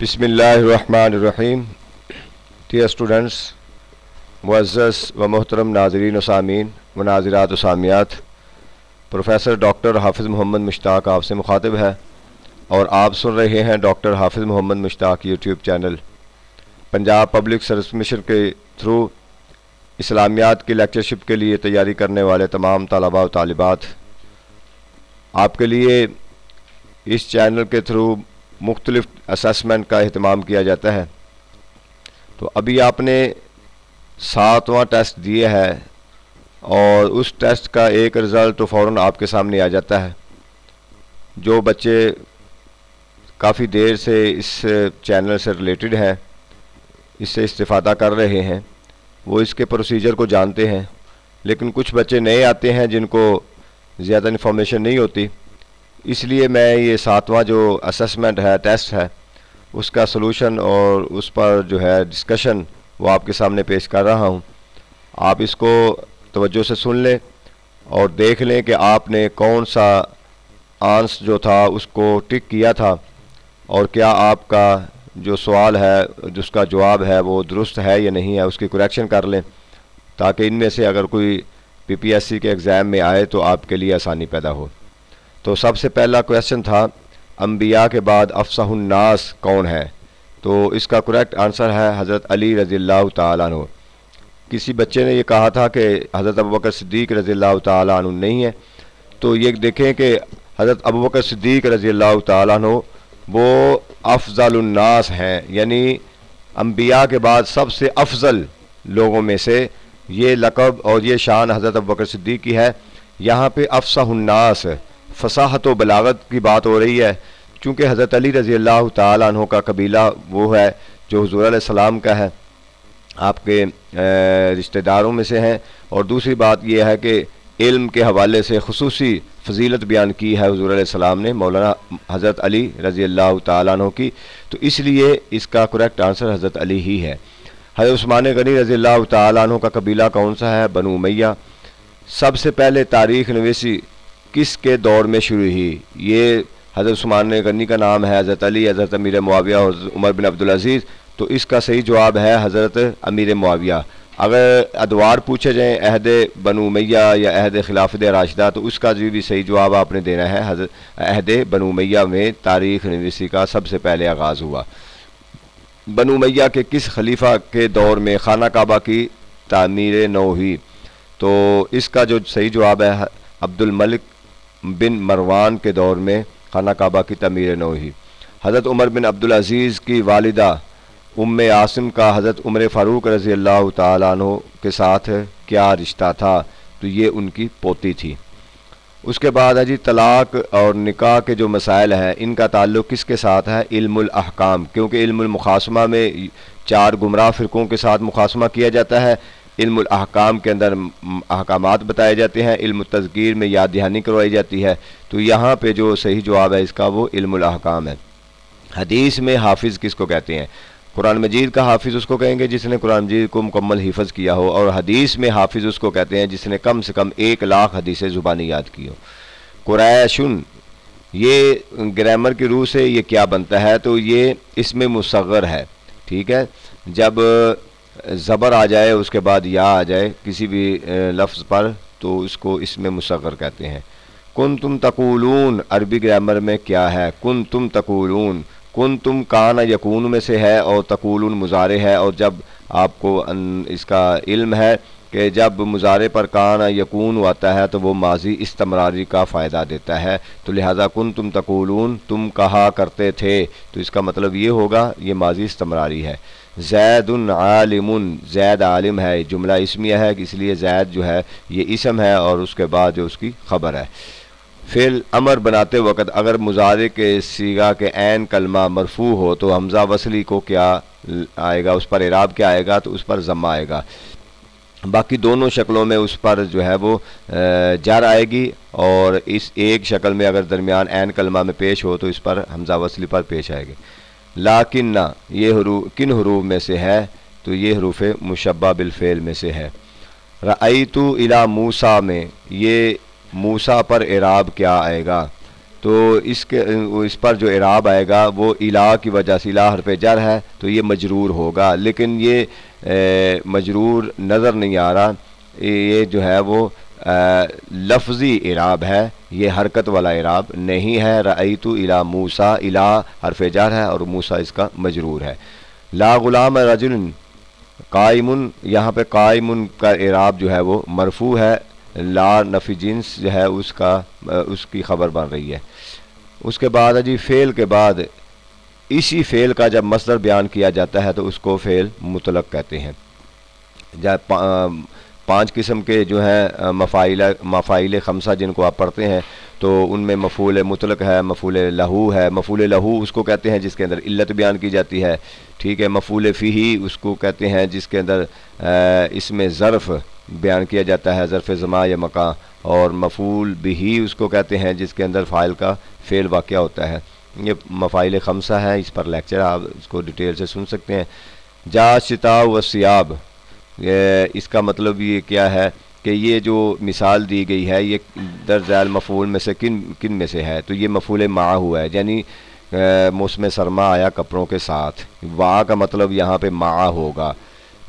بسم اللہ الرحمن الرحیم۔ ٹی اسٹوڈنٹس معزز و محترم ناظرین و سامعین و ناظرات و سامیات، پروفیسر ڈاکٹر حافظ محمد مشتاق آپ سے مخاطب ہے اور آپ سن رہے ہیں doctor Hafiz Muhammad Mushtaq YouTube channel. Punjab public service mission کے تھرو اسلامیات کی لیکچرشپ کے لیے تیاری کرنے والے تمام طلباء و طالبات، آپ کے لیے اس چینل کے تھرو مختلف اسسمنٹ کا اہتمام کیا جاتا ہے۔ تو ابھی آپ نے ساتواں ٹیسٹ دیے ہے اور اس ٹیسٹ کا ایک رزلٹ تو فوراً آپ کے سامنے آ جاتا ہے۔ جو بچے کافی دیر سے اس چینل سے ریلیٹڈ ہیں، اس سے استفادہ کر رہے ہیں۔ وہ اس کے پروسیجر کو جانتے ہیں، لیکن کچھ بچے نئے آتے ہیں جن کو زیادہ انفارمیشن نہیں ہوتی۔ اس لیے میں یہ ساتواں جو اسسمنٹ ہے ٹیسٹ ہے، اس کا سلوشن اور اس پر جو ہے ڈسکشن وہ آپ کے سامنے پیش کر رہا ہوں۔ آپ اس کو توجہ سے سن لیں اور دیکھ لیں کہ آپ نے کون سا آنس جو تھا اس کو ٹک کیا تھا اور کیا آپ کا جو سوال ہے، جس کا جواب ہے وہ درست ہے یا نہیں ہے، اس کی کریکشن کر لیں تاکہ ان میں سے اگر کوئی پی پی ایس سی کے ایگزام میں آئے تو آپ کے لیے آسانی پیدا ہو۔ تو سب سے پہلا کویشچن تھا، انبیاء کے بعد افسہ الناس کون ہے؟ تو اس کا کریکٹ آنسر ہے حضرت علی رضی اللہ تعالیٰ عنہ۔ کسی بچے نے یہ کہا تھا کہ حضرت ابوبکر صدیق رضی اللہ تعالیٰ عنہ نہیں ہے۔ تو یہ دیکھیں کہ حضرت ابوبکر صدیق رضی اللہ تعالیٰ عنہ وہ افضل الناس ہیں۔ یعنی انبیاء کے بعد سب سے افضل لوگوں میں سے یہ لقب اور یہ شان حضرت ابوبکر صدیق کی ہے۔ یہاں پہ افسہ الناس فصاحت و بلاغت کی بات ہو رہی ہے۔ چونکہ حضرت علی رضی اللہ تعالیٰ عنہ کا قبیلہ وہ ہے جو حضور علیہ السلام کا ہے، آپ کے رشتہ داروں میں سے ہیں۔ اور دوسری بات یہ ہے کہ علم کے حوالے سے خصوصی فضیلت بیان کی ہے حضور علیہ السلام نے مولانا حضرت علی رضی اللہ تعالیٰ عنہ کی۔ تو اس لیے اس کا کریکٹ آنسر حضرت علی ہی ہے۔ حضرت عثمان غنی رضی اللہ تعالیٰ عنہ کا قبیلہ کون سا ہے؟ بنو میہ سب سے پہلے تاریخ نویسی کس کے دور میں شروع ہوئی یہ حضرت عثمان غنی کا نام ہے، حضرت علی، حضرت امیر معاویہ اور عمر بن عبدالعزیز، تو اس کا صحیح جواب ہے حضرت امیر معاویہ۔ اگر ادوار پوچھے جائیں عہد بنو میہ یا عہد خلافت راشدہ، تو اس کا بھی صحیح جواب آپ نے دینا ہے، حضرت عہد بنو میہ میں تاریخ نویسی کا سب سے پہلے آغاز ہوا۔ بنو میہ کے کس خلیفہ کے دور میں خانہ کعبہ کی تعمیر نو ہوئی تو اس کا جو صحیح جواب ہے عبد الملک بن مروان کے دور میں خانہ کعبہ کی تعمیر نو ہوئی حضرت عمر بن عبدالعزیز کی والدہ ام عاصم کا حضرت عمر فاروق رضی اللہ تعالیٰ عنہ کے ساتھ کیا رشتہ تھا، تو یہ ان کی پوتی تھی۔ اس کے بعد ہے جی طلاق اور نکاح کے جو مسائل ہیں، ان کا تعلق کس کے ساتھ ہے؟ علم الاحکام، کیونکہ علم المقاسمہ میں چار گمراہ فرقوں کے ساتھ مقاسمہ کیا جاتا ہے۔ علم الاحکام کے اندر احکامات بتائے جاتے ہیں، علم التذکیر میں یاد دہانی کروائی جاتی ہے۔ تو یہاں پہ جو صحیح جواب ہے، اس کا وہ علم الاحکام ہے۔ حدیث میں حافظ کس کو کہتے ہیں؟ قرآن مجید کا حافظ اس کو کہیں گے جس نے قرآن مجید کو مکمل حفظ کیا ہو، اور حدیث میں حافظ اس کو کہتے ہیں جس نے کم سے کم ایک لاکھ حدیث زبانی یاد کی ہو۔ قریشن، یہ گرامر کی روح سے یہ کیا بنتا ہے؟ تو یہ اس میں مصغر ہے، ٹھیک ہے؟ جب زبر آ جائے، اس کے بعد یا آ جائے، کسی بھی لفظ پر، تو اس کو اس میں مصغر کہتے ہیں۔ کن تم تقولون، عربی گرامر میں کیا ہے؟ کن تم تقولون کن تم کان یقون میں سے ہے اور تقولون مظاہرے ہے، اور جب آپ کو اس کا علم ہے کہ جب مظاہرے پر کان یقون آتا ہے تو وہ ماضی استمراری کا فائدہ دیتا ہے۔ تو لہٰذا کن تم تقولون، تم کہا کرتے تھے۔ تو اس کا مطلب یہ ہوگا، یہ ماضی استمراری ہے۔ زید عالم زید عالم ہے، جملہ اسمیہ ہے، اس لیے زید جو ہے، یہ اسم ہے اور اس کے بعد جو اس کی خبر ہے۔ پھر امر بناتے وقت اگر مظاہرے کے سیگا کے عین کلمہ مرفوع ہو تو حمزہ وصلی کو کیا آئے گا؟ اس پر عراب کیا آئے گا؟ تو اس پر ضمہ آئے گا۔ باقی دونوں شکلوں میں اس پر جو ہے وہ جار آئے گی اور اس ایک شکل میں اگر درمیان عین کلمہ میں پیش ہو تو اس پر حمزہ وصلی پر پیش آئے گی۔ لاکن نہ، یہ حروف، کن حروف میں سے ہے؟ تو یہ حروف مشبہ بالفعل میں سے ہے۔ رعیتو الا موسا میں، یہ موسا پر اعراب کیا آئے گا؟ تو اس کے اس پر جو اعراب آئے گا، وہ الہ کی وجہ سے، الہ حرف جر ہے، تو یہ مجرور ہوگا۔ لیکن یہ مجرور نظر نہیں آ رہا۔ یہ جو ہے وہ لفظی اعراب ہے۔ یہ حرکت والا اعراب نہیں ہے۔ رعیت الہ موسا الہ حرف جر ہے اور موسا اس کا مجرور ہے۔ لا غلام رجل قائم، یہاں پہ قائم کا اعراب جو ہے وہ مرفوع ہے۔ لا نفی جنس جو ہے اس کا، اس کی خبر بن رہی ہے۔ اس کے بعد جی فعل کے بعد اسی فعل کا جب مصدر بیان کیا جاتا ہے تو اس کو فعل مطلق کہتے ہیں۔ جب پانچ قسم کے جو ہیں مفائل مفائل خمسہ جن کو آپ پڑھتے ہیں، تو ان میں مفول مطلق ہے مفول لہو ہے۔ مفول لہو اس کو کہتے ہیں جس کے اندر علت بیان کی جاتی ہے۔ ٹھیک ہے مفول فی اس کو کہتے ہیں جس کے اندر اس میں ظرف بیان کیا جاتا ہے، ظرف زماں یا مکان اور مفول بھی اس کو کہتے ہیں جس کے اندر فائل کا فعل واقعہ ہوتا ہے۔ یہ مفائل خمسہ ہے اس پر لیکچر آپ اس کو ڈیٹیل سے سن سکتے ہیں۔ جا شتا و سیاب اس کا مطلب یہ کیا ہے کہ یہ جو مثال دی گئی ہے، یہ درزیل مفول میں سے کن کن میں سے ہے؟ تو یہ مفول ماں ہوا ہے یعنی موسم سرما آیا کپڑوں کے ساتھ۔ وا کا مطلب یہاں پہ ماں ہوگا۔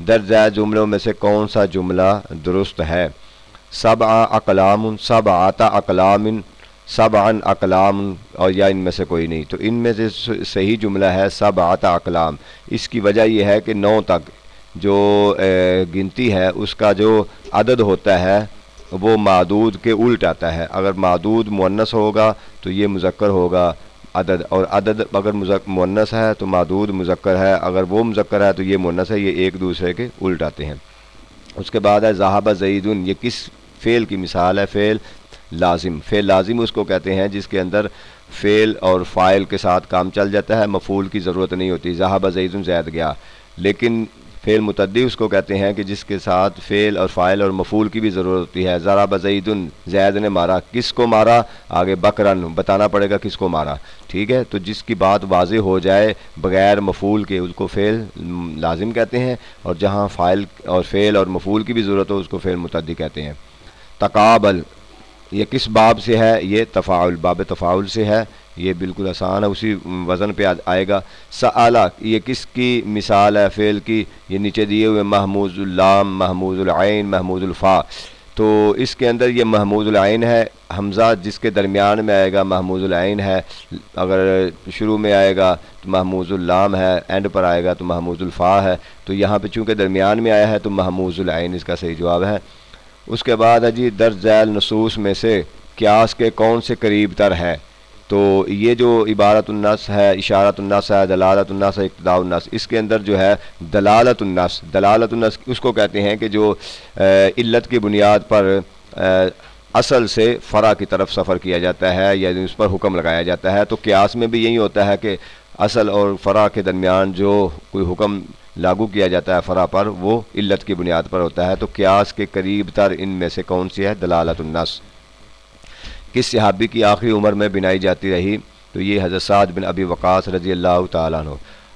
درج جملوں میں سے کون سا جملہ درست ہے؟ سب آ اقلام سب آتا اقلام سب ان اقلام اور یا ان میں سے کوئی نہیں۔ تو ان میں سے صحیح جملہ ہے سب آتا اقلام۔ اس کی وجہ یہ ہے کہ نو تک جو گنتی ہے، اس کا جو عدد ہوتا ہے، وہ معدود کے الٹ آتا ہے۔ اگر معدود مونس ہوگا تو یہ مذکر ہوگا۔ عدد اور عدد اگر مونس ہے تو معدود مذکر ہے، اگر وہ مذکر ہے تو یہ مونس ہے، یہ ایک دوسرے کے الٹ آتے ہیں۔ اس کے بعد ہے زہابہ زعیدن یہ کس فعل کی مثال ہے؟ فعل لازم۔ فعل لازم اس کو کہتے ہیں جس کے اندر فعل اور فائل کے ساتھ کام چل جاتا ہے مفول کی ضرورت نہیں ہوتی۔ زہابہ زعیدن زید گیا۔ لیکن فعل متعدی اس کو کہتے ہیں کہ جس کے ساتھ فعل اور فائل اور مفول کی بھی ضرورت ہوتی ہے۔ ذرا بزید زید نے مارا۔ کس کو مارا؟ آگے بکرن بتانا پڑے گا کس کو مارا۔ ٹھیک ہے، تو جس کی بات واضح ہو جائے بغیر مفول کے، اس کو فعل لازم کہتے ہیں اور جہاں فائل اور فعل اور مفول کی بھی ضرورت ہو، اس کو فعل متعدی کہتے ہیں۔ تقابل، یہ کس باب سے ہے؟ یہ تفاعل، باب تفاعل سے ہے۔ یہ بالکل آسان ہے، اسی وزن پہ آئے گا۔ سعلیٰ یہ کس کی مثال ہے فعل کی؟ یہ نیچے دیے ہوئے محمود اللام محمود العین محمود الفا۔ تو اس کے اندر یہ محمود العین ہے، حمزہ جس کے درمیان میں آئے گا محمود العین ہے، اگر شروع میں آئے گا تو محمود اللام ہے اینڈ پر آئے گا تو محمود الفا ہے۔ تو یہاں پہ چونکہ درمیان میں آیا ہے تو محمود العین اس کا صحیح جواب ہے۔ اس کے بعد ہے جی درج ذیل نصوص میں سے قیاس کے کون سے قریب تر ہے تو یہ جو عبارت النس ہے، اشارت النس ہے، دلالت النس ہے، اقتداء النس اس کے اندر جو ہے دلالت النس دلالت النس اس کو کہتے ہیں کہ جو علت کی بنیاد پر اصل سے فرا کی طرف سفر کیا جاتا ہے یا اس پر حکم لگایا جاتا ہے، تو قیاس میں بھی یہی ہوتا ہے کہ اصل اور فرا کے درمیان جو کوئی حکم لاگو کیا جاتا ہے فرا پر، وہ علت کی بنیاد پر ہوتا ہے۔ تو قیاس کے قریب تر ان میں سے کون سی ہے؟ دلالت النس کس صحابی کی آخری عمر میں بنائی جاتی رہی؟ تو یہ حضرت سعد بن ابی وقاص رضی اللہ تعالیٰ عنہ۔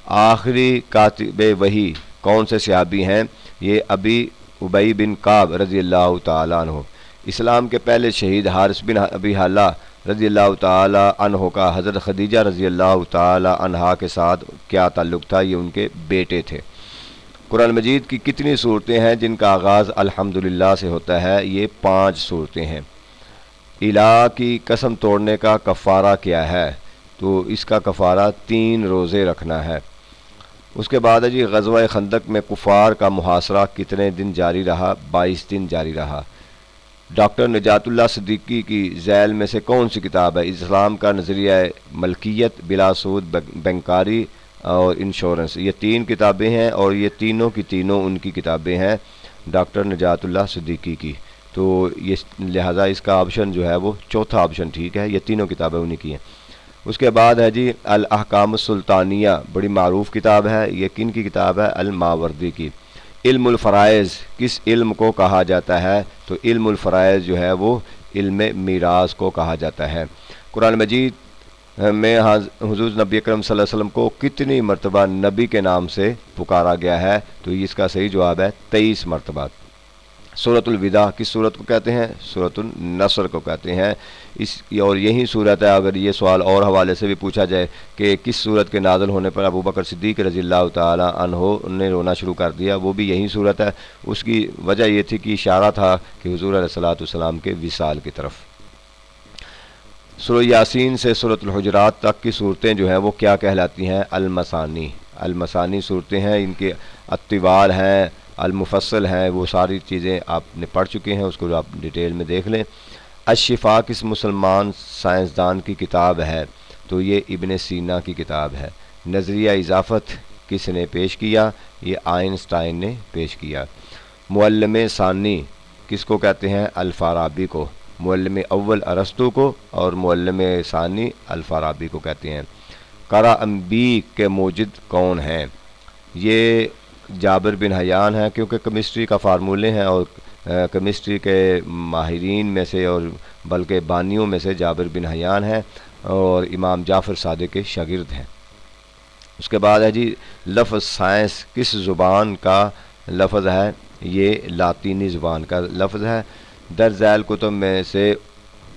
آخری کاتب وہی کون سے صحابی ہیں؟ یہ ابی ابئی بن کعب رضی اللہ تعالیٰ عنہ۔ اسلام کے پہلے شہید حارث بن ابی حالہ رضی اللہ تعالیٰ عنہ کا حضرت خدیجہ رضی اللہ تعالیٰ عنہ کے ساتھ کیا تعلق تھا؟ یہ ان کے بیٹے تھے۔ قرآن مجید کی کتنی صورتیں ہیں جن کا آغاز الحمدللہ سے ہوتا ہے، یہ پانچ صورتیں ہیں۔ الہ کی قسم توڑنے کا کفارہ کیا ہے، تو اس کا کفارہ تین روزے رکھنا ہے۔ اس کے بعد جی غزوہ خندق میں کفار کا محاصرہ کتنے دن جاری رہا؟ بائیس دن جاری رہا۔ ڈاکٹر نجات اللہ صدیقی کی ذیل میں سے کون سی کتاب ہے؟ اسلام کا نظریہ ملکیت بلا سود بینکاری اور انشورنس۔ یہ تین کتابیں ہیں اور یہ تینوں کی تینوں ان کی کتابیں ہیں ڈاکٹر نجات اللہ صدیقی کی۔ تو یہ لہٰذا اس کا آپشن جو ہے وہ چوتھا آپشن ٹھیک ہے، یہ تینوں کتابیں انہیں کی ہیں۔ اس کے بعد ہے جی الاحکام السلطانیہ، بڑی معروف کتاب ہے، یہ کن کی کتاب ہے؟ الماوردی کی۔ علم الفرائض، کس علم کو کہا جاتا ہے؟ تو علم الفرائض جو ہے وہ علم میراث کو کہا جاتا ہے۔ قرآن مجید میں حضور نبی اکرم صلی اللہ علیہ وسلم کو کتنی مرتبہ نبی کے نام سے پکارا گیا ہے، تو اس کا صحیح جواب ہے، تیئیس مرتبہ۔ صورت الوداع کس صورت کو کہتے ہیں؟ صورت النصر کو کہتے ہیں۔ اس اور یہی صورت ہے، اگر یہ سوال اور حوالے سے بھی پوچھا جائے کہ کس صورت کے نازل ہونے پر ابو بکر صدیق رضی اللہ تعالیٰ عنہ نے رونا شروع کر دیا، وہ بھی یہی صورت ہے۔ اس کی وجہ یہ تھی کہ اشارہ تھا کہ حضور علیہ السلاۃ والسلام کے وصال کی طرف۔ سورہ یاسین سے صورت الحجرات تک کی صورتیں جو ہیں وہ کیا کہلاتی ہیں؟ المسانی المسانی صورتیں ہیں، ان کے اتوال ہیں۔ المفصل ہیں، وہ ساری چیزیں آپ نے پڑھ چکے ہیں، اس کو آپ ڈیٹیل میں دیکھ لیں۔ اشفا کس مسلمان سائنسدان کی کتاب ہے، تو یہ ابن سینا کی کتاب ہے۔ نظریہ اضافت کس نے پیش کیا؟ یہ آئنسٹائن نے پیش کیا۔ معلم ثانی کس کو کہتے ہیں؟ الفارابی کو۔ معلم اول ارستو کو اور معلم ثانی الفارابی کو کہتے ہیں۔ کرا امبی کے موجد کون ہیں؟ یہ جابر بن حیان ہیں کیونکہ کیمسٹری کا فارمولے ہیں اور کیمسٹری کے ماہرین میں سے اور بلکہ بانیوں میں سے جابر بن حیان ہیں اور امام جعفر صادق کے شاگرد ہیں۔ اس کے بعد ہے جی لفظ سائنس کس زبان کا لفظ ہے؟ یہ لاطینی زبان کا لفظ ہے۔ در ذیل کتب میں سے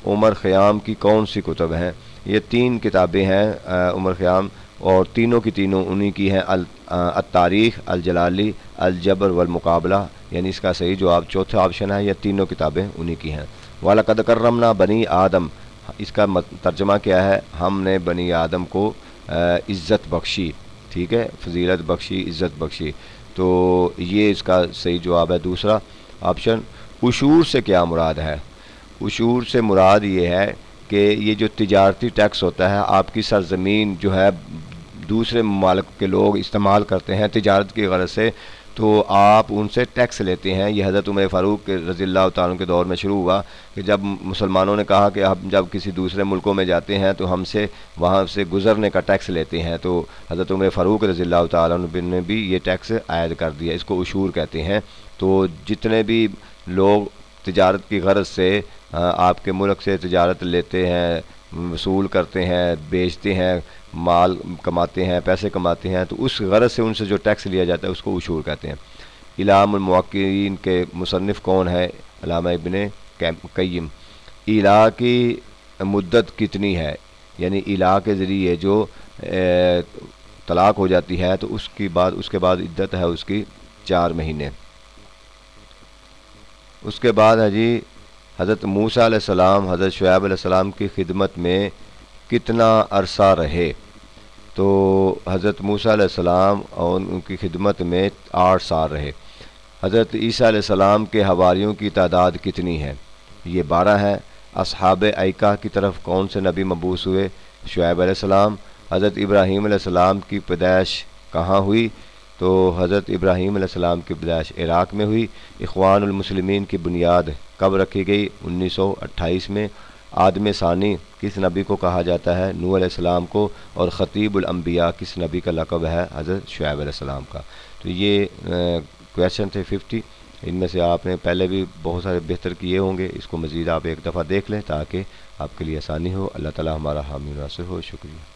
عمر خیام کی کون سی کتب ہیں؟ یہ تین کتابیں ہیں عمر خیام، اور تینوں کی تینوں انہی کی ہیں۔ التاریخ، الجلالی، الجبر والمقابلہ یعنی اس کا صحیح جو آپ چوتھا آپشن ہے یہ تینوں کتابیں انہی کی ہیں۔ والا قد کرمنا بنی آدم۔ اس کا ترجمہ کیا ہے؟ ہم نے بنی آدم کو عزت بخشی۔ ٹھیک ہے؟ فضیلت بخشی، عزت بخشی۔ تو یہ اس کا صحیح جواب ہے۔ دوسرا آپشن اشور سے کیا مراد ہے؟ اشور سے مراد یہ ہے کہ یہ جو تجارتی ٹیکس ہوتا ہے، آپ کی سرزمین جو ہے دوسرے ممالک کے لوگ استعمال کرتے ہیں تجارت کی غرض سے، تو آپ ان سے ٹیکس لیتے ہیں۔ یہ حضرت عمر فاروق رضی اللہ تعالیٰ کے دور میں شروع ہوا کہ جب مسلمانوں نے کہا کہ ہم جب کسی دوسرے ملکوں میں جاتے ہیں تو ہم سے وہاں سے گزرنے کا ٹیکس لیتے ہیں۔ تو حضرت عمر فاروق رضی اللہ تعالیٰ نے بھی یہ ٹیکس عائد کر دیا، اس کو اشور کہتے ہیں۔ تو جتنے بھی لوگ تجارت کی غرض سے آپ کے ملک سے تجارت لیتے ہیں، وصول کرتے ہیں، بیچتے ہیں مال کماتے ہیں، پیسے کماتے ہیں، تو اس غرض سے ان سے جو ٹیکس لیا جاتا ہے، اس کو اشور کہتے ہیں۔ علام الموقعین کے مصنف کون ہے علامہ ابن قیم الا کی مدت کتنی ہے؟ یعنی الا کے ذریعے جو طلاق ہو جاتی ہے، تو اس کی بعد، اس کے بعد عدت ہے اس کی چار مہینے۔ اس کے بعد ہے جی حضرت موسیٰ علیہ السلام، حضرت شعیب علیہ السلام کی خدمت میں کتنا عرصہ رہے؟ تو حضرت موسیٰ علیہ السلام اور ان کی خدمت میں آٹھ سال رہے۔ حضرت عیسیٰ علیہ السلام کے حواریوں کی تعداد کتنی ہے؟ یہ بارہ ہیں۔ اصحاب ایکا کی طرف کون سے نبی مبوس ہوئے؟ شعیب علیہ السلام۔ حضرت ابراہیم علیہ السلام کی پیدائش کہاں ہوئی؟ تو حضرت ابراہیم علیہ السلام کی پیدائش عراق میں ہوئی۔ اخوان المسلمین کی بنیاد کب رکھی گئی؟ انیس سو اٹھائیس میں۔ آدم ثانی، کس نبی کو کہا جاتا ہے؟ نو علیہ السلام کو، اور خطیب الانبیاء، کس نبی کا لقب ہے؟ حضرت شعیب علیہ السلام کا۔ تو یہ کویشچن تھے ففٹی ان میں سے آپ نے پہلے بھی بہت سارے بہتر کیے ہوں گے۔ اس کو مزید آپ ایک دفعہ دیکھ لیں تاکہ آپ کے لیے آسانی ہو۔ اللہ تعالی ہمارا حامی ناصر ہو۔ شکریہ۔